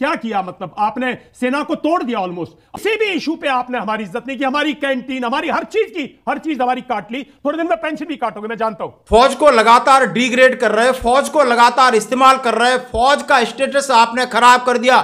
क्या किया मतलब? आपने सेना को तोड़ दिया ऑलमोस्ट किसी भी इशू पे आपने हमारी इज़्ज़त नहीं की, हमारी कैंटीन हमारी हर चीज़ की, हर चीज़ हमारी काट ली। थोड़े दिन में पेंशन भी काटोगे, मैं जानता हूँ। फौज को लगातार डिग्रेड कर रहे फौज को लगातार इस्तेमाल कर रहे फौज का स्टेटस आपने खराब कर दिया।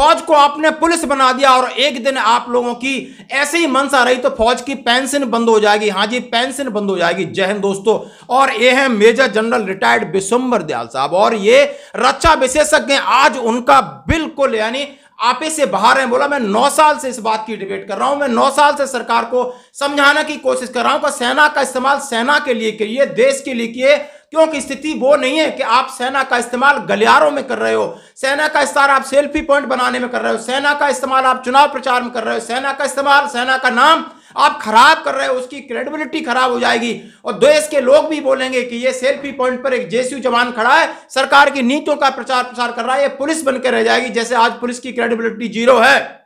फौज को आपने पुलिस बना दिया और एक दिन आप लोगों की ऐसे ही मनसा रही तो फौज की पेंशन बंद हो जाएगी। हाँ जी, पेंशन बंद हो जाएगी। जय हिंद दोस्तों। और ये है major general retired Bishambar Dayal sahab. और ये रक्षा विशेषज्ञ आज उनका बिल्कुल यानी आपे से बाहर हैं। बोला, मैं नौ साल से इस बात की डिबेट कर रहा हूँ। मैं नौ साल से सरकार को समझाने की कोशिश कर रहा हूँ कि सेना का इस्तेमाल सेना के लिए करिए देश के लिए किए। क्योंकि स्थिति वो नहीं है कि आप सेना का इस्तेमाल गलियारों में कर रहे हो, सेना का इस्तेमाल आप सेल्फी पॉइंट बनाने में कर रहे हो, सेना का इस्तेमाल आप चुनाव प्रचार में कर रहे हो, सेना का इस्तेमाल, सेना का नाम आप खराब कर रहे हो, उसकी क्रेडिबिलिटी खराब हो जाएगी। और देश के लोग भी बोलेंगे कि ये सेल्फी पॉइंट पर एक जेसीयू जवान खड़ा है, सरकार की नीतियों का प्रचार प्रसार कर रहा है, ये पुलिस बनकर रह जाएगी, जैसे आज पुलिस की क्रेडिबिलिटी ज़ीरो है।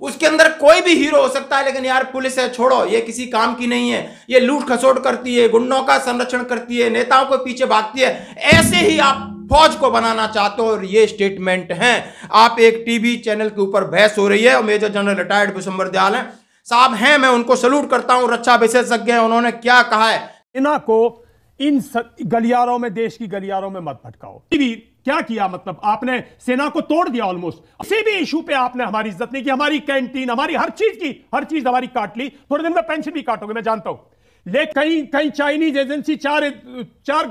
उसके अंदर कोई भी हीरो हो सकता है, लेकिन यार पुलिस है, छोड़ो, ये किसी काम की नहीं है। ये लूट खसोट करती है, गुंडों का संरक्षण करती है, नेताओं को पीछे भागती है। ऐसे ही आप फौज को बनाना चाहते हो और ये स्टेटमेंट है। आप एक टीवी चैनल के ऊपर बहस हो रही है, और major general retired Vishambar Dayal है। साहब हैं, मैं उनको सल्यूट करता हूँ, रक्षा विशेषज्ञ हैं, उन्होंने क्या कहा है? सेना को इन गलियारों में, देश की गलियारों में मत भटकाओ। क्या किया मतलब? आपने सेना को तोड़ दिया ऑलमोस्ट किसी भी इशू पे आपने हमारी इज़्ज़त नहीं की, हमारी कैंटीन हमारी हर चीज़ की, हर चीज़ हमारी काट ली। थोड़े दिन में पेंशन भी काटोगे, मैं जानता हूँ। ले, कहीं कहीं चाइनीज़ एजेंसी चार चार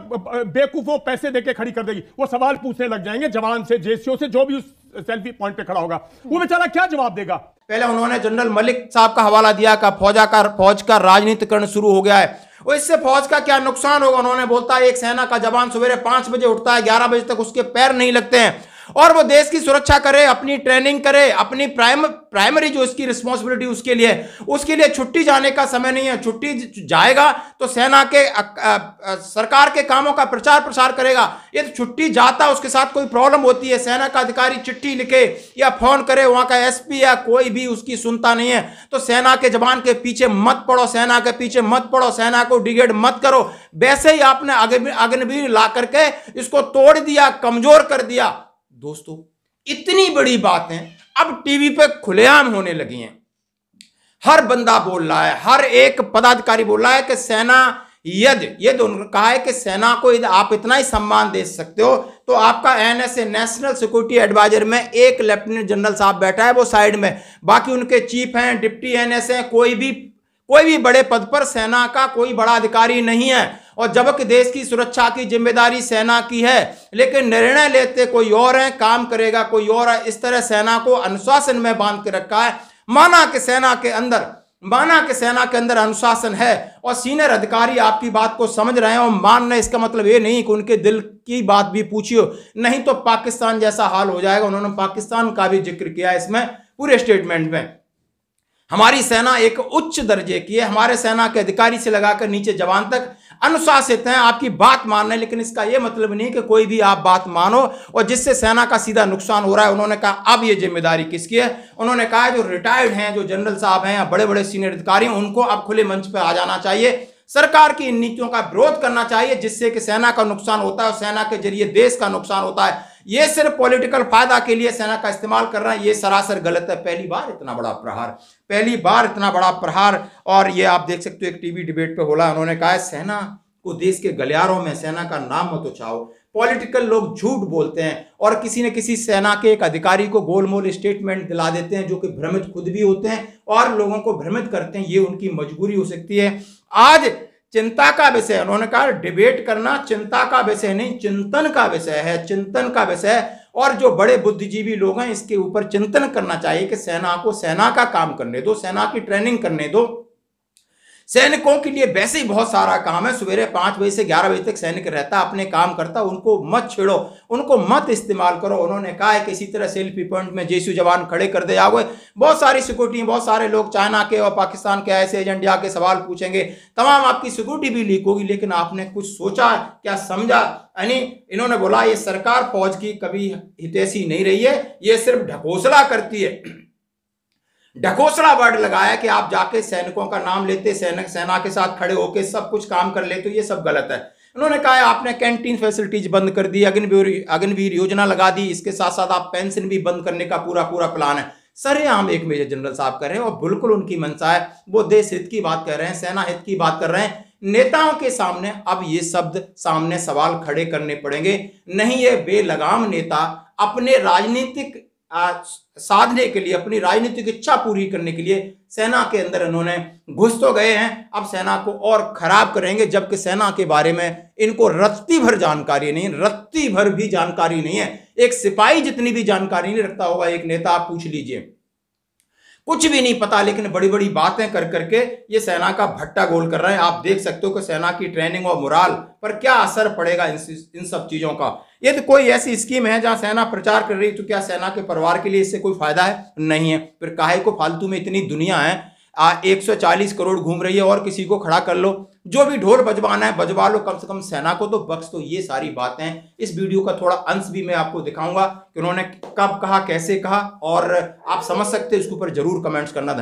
बेवकूफों पैसे देके खड़ी कर देगी। वो सवाल पूछने लग जाएँगे, जवान से जेसीओ से, जो भी उस सेल्फी पॉइंट पे खड़ा होगा। वो बेचारा क्या जवाब देगा? पहले उन्होंने जनरल मलिक साहब का हवाला दिया का फौजा का, फौज का राजनीतिकरण शुरू हो गया है। और इससे फौज का क्या नुकसान होगा? उन्होंने बोलता है, एक सेना का जवान सवेरे पाँच बजे उठता है, ग्यारह बजे तक उसके पैर नहीं लगते हैं। और वो देश की सुरक्षा करे अपनी ट्रेनिंग करे अपनी प्राइम प्राइमरी जो उसकी रिस्पॉन्सिबिलिटी उसके लिए उसके लिए छुट्टी जाने का समय नहीं है। छुट्टी जाएगा तो सेना के आ, आ, सरकार के कामों का प्रचार प्रसार करेगा। ये तो छुट्टी जाता उसके साथ कोई प्रॉब्लम होती है सेना का अधिकारी चिट्ठी लिखे या फ़ोन करे वहाँ का एसपी या कोई भी उसकी सुनता नहीं है तो सेना के जवान के पीछे मत पड़ो सेना के पीछे मत पड़ो सेना को डिगेड मत करो। वैसे ही आपने अग्निवीर ला करके इसको तोड़ दिया कमज़ोर कर दिया। दोस्तों, इतनी बड़ी बातें अब टीवी पे खुलेआम होने लगी हैं। हर बंदा बोल रहा है, हर एक पदाधिकारी बोल रहा है कि सेना, यदि, ये उन्होंने कहा है कि सेना को यदि आप इतना ही सम्मान दे सकते हो तो आपका एनएसए, नेशनल सिक्योरिटी एडवाइजर में एक लेफ्टिनेंट जनरल साहब बैठा है वो साइड में। बाकी उनके चीफ हैं, डिप्टी एनएस हैं, कोई भी कोई भी बड़े पद पर सेना का कोई बड़ा अधिकारी नहीं है। और जबकि देश की सुरक्षा की ज़िम्मेदारी सेना की है, लेकिन निर्णय लेते कोई और है, काम करेगा कोई और है, इस तरह सेना को अनुशासन में बाँध के रखा है। माना कि सेना के अंदर, माना कि सेना के अंदर अनुशासन है और सीनियर अधिकारी आपकी बात को समझ रहे हैं और मान रहे इसका मतलब ये नहीं कि उनके दिल की बात भी पूछियो नहीं तो पाकिस्तान जैसा हाल हो जाएगा। उन्होंने पाकिस्तान का भी ज़िक्र किया इसमें, पूरे स्टेटमेंट में। हमारी सेना एक उच्च दर्जे की है, हमारे सेना के अधिकारी से लगाकर नीचे जवान तक अनुशासित हैं, आपकी बात मान रहे लेकिन इसका यह मतलब नहीं कि कोई भी आप बात मानो। और जिससे सेना का सीधा नुकसान हो रहा है, उन्होंने कहा, अब ये ज़िम्मेदारी किसकी है? उन्होंने कहा, जो रिटायर्ड हैं, जो जनरल साहब हैं या बड़े बड़े सीनियर अधिकारी हैं, उनको अब खुले मंच पर आ जाना चाहिए। सरकार की इन नीतियों का विरोध करना चाहिए, जिससे कि सेना का नुकसान होता है और सेना के ज़रिए देश का नुकसान होता है। ये सिर्फ़ पॉलिटिकल फ़ायदा के लिए सेना का इस्तेमाल कर रहा है। ये सरासर गलत है। पहली बार इतना बड़ा प्रहार, पहली बार इतना बड़ा प्रहार। और ये आप देख सकते हो, एक टीवी डिबेट पे होला, उन्होंने कहा सेना को देश के गलियारों में सेना का नाम मत उछाओ। पॉलिटिकल लोग झूठ बोलते हैं और किसी न किसी सेना के एक अधिकारी को गोलमोल स्टेटमेंट दिला देते हैं, जो कि भ्रमित खुद भी होते हैं और लोगों को भ्रमित करते हैं। ये उनकी मजबूरी हो सकती है। आज चिंता का विषय उन्होंने कहा डिबेट करना चिंता का विषय नहीं, चिंतन का विषय है। चिंतन का विषय और जो बड़े बुद्धिजीवी लोग हैं, इसके ऊपर चिंतन करना चाहिए कि सेना को, सेना का काम करने दो, सेना की ट्रेनिंग करने दो। सैनिकों के लिए वैसे ही बहुत सारा काम है। सवेरे पाँच बजे से ग्यारह बजे तक सैनिक रहता, अपने काम करता, उनको मत छेड़ो, उनको मत इस्तेमाल करो। उन्होंने कहा है कि इसी तरह सेल्फी पॉइंट में जेसू जवान खड़े कर दे जाओगे बहुत सारी सिक्योरिटी, बहुत सारे लोग चाइना के और पाकिस्तान के ऐसे एजेंट जाके सवाल पूछेंगे। तमाम आपकी सिक्योरिटी भी लीक होगी, लेकिन आपने कुछ सोचा, क्या समझा? यानी इन्होंने बोला, ये सरकार फौज की कभी हितैषी नहीं रही है, ये सिर्फ़ ढकोसला करती है। ढकोसला वर्ड लगाया कि आप जाके सैनिकों का नाम लेते, सैनिक सेना के साथ खड़े होके सब कुछ काम कर लेते, ये सब गलत है। उन्होंने कहा है आपने कैंटीन फैसिलिटीज़ बंद कर दी, अग्निवीर अग्निवीर योजना लगा दी, इसके साथ साथ आप पेंशन भी बंद करने का पूरा पूरा प्लान है। सर सरेआम एक मेजर जनरल साहब कर रहे हैं और बिल्कुल उनकी मंशा है, वो देश हित की बात कर रहे हैं, सेना हित की बात कर रहे हैं। नेताओं के सामने अब ये शब्द सामने सवाल खड़े करने पड़ेंगे। नहीं, ये बेलगाम नेता अपने राजनीतिक साधने के लिए, अपनी राजनीतिक इच्छा पूरी करने के लिए सेना के अंदर इन्होंने घुस तो गए हैं। अब सेना को और खराब करेंगे, जबकि सेना के बारे में इनको रत्ती भर जानकारी नहीं, रत्ती भर भी जानकारी नहीं है। एक सिपाही जितनी भी जानकारी नहीं रखता होगा, एक नेता आप पूछ लीजिए। कुछ भी नहीं पता, लेकिन बड़ी बड़ी बातें कर करके ये सेना का भट्टा गोल कर रहे हैं। आप देख सकते हो कि सेना की ट्रेनिंग और मुराल पर क्या असर पड़ेगा इन इन सब चीज़ों का। ये तो कोई ऐसी स्कीम है जहाँ सेना प्रचार कर रही है तो क्या सेना के परिवार के लिए इससे कोई फ़ायदा है? नहीं है। फिर काहे को फालतू में इतनी दुनिया है 140 करोड़ घूम रही है, और किसी को खड़ा कर लो। जो भी ढोल बजवाना है, बजवा लो, कम से कम सेना को तो बख्श तो ये सारी बातें इस वीडियो का थोड़ा अंश भी मैं आपको दिखाऊँगा कि उन्होंने कब कहा, कैसे कहा, और आप समझ सकते हैं, इसके ऊपर ज़रूर कमेंट्स करना, धन्यवाद।